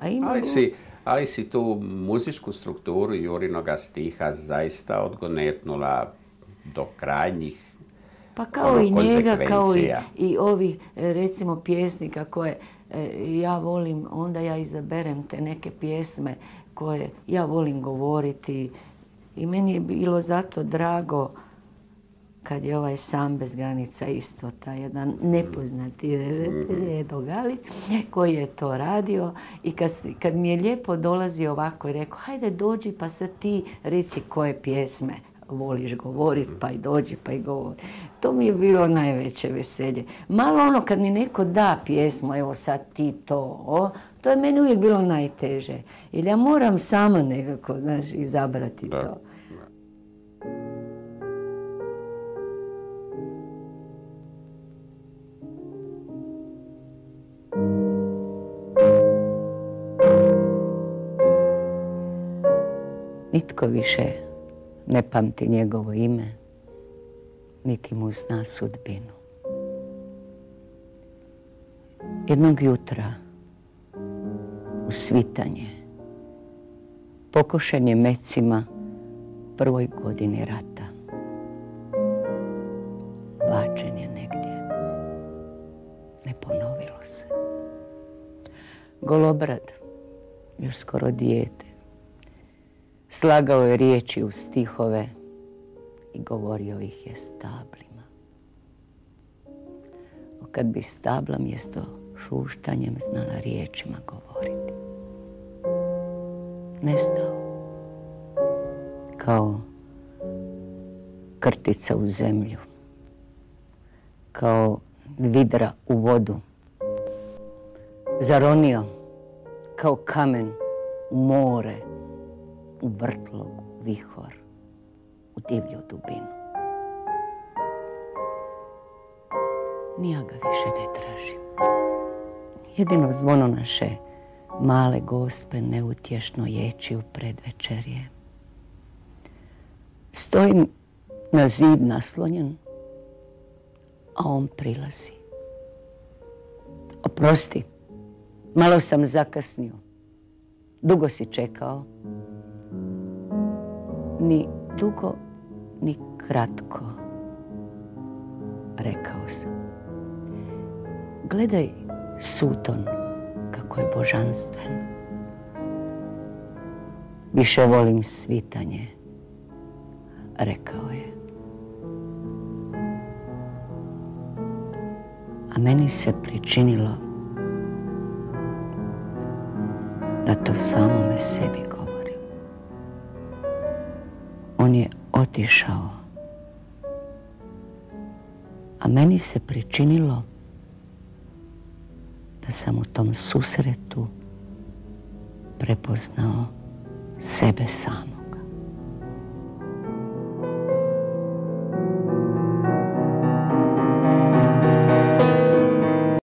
A ima ali, si, ali si tu muzičku strukturu Jurinoga stiha zaista odgonetnula do krajnjih pa kao ono, i njega, kao i, i ovih recimo pjesnika koje e, ja volim, onda ja izaberem te neke pjesme koje ja volim govoriti. I meni je bilo zato drago kad je ovaj sam bez granica isto, taj jedan nepoznati redogali koji je to radio i kad, kad mi je lijepo dolazi ovako i rekao hajde dođi pa sad ti reci koje pjesme voliš govoriti pa i dođi pa i govori. To mi je bilo najveće veselje. Malo ono kad mi neko da pjesmu, evo sad ti to, o, to je meni uvijek bilo najteže. Jer ja moram sama nekako, znaš, izabrati to. Nitko više ne pamti njegovo ime, niti mu zna sudbinu. Jednog jutra, u svitanje, pokošen je mecima prvoj godini rata. Bačen je negdje. Ne ponovilo se. Golobrad, još skoro dijete, slagao je riječi u stihove i govorio ih je stablima. Kad bi stabla mjesto šuštanjem znala riječima govoriti. Nestao. Kao krtica u zemlju. Kao vidra u vodu. Zaronio kao kamen u more, u vrtlog, vihor, u divlju dubinu. Nija ga više ne tražim. Jedino zvono naše male gospe neutješno ječi u predvečerje. Stojim na zid naslonjen, a on prilazi. Oprosti, malo sam zakasnio. Dugo si čekao. Ni dugo, ni kratko, rekao sam. Gledaj suton kako je božanstven. Više volim svitanje, rekao je. A meni se pričinilo da to samome sebi. On je otišao, a meni se pričinilo da sam u tom susretu prepoznao sebe samo.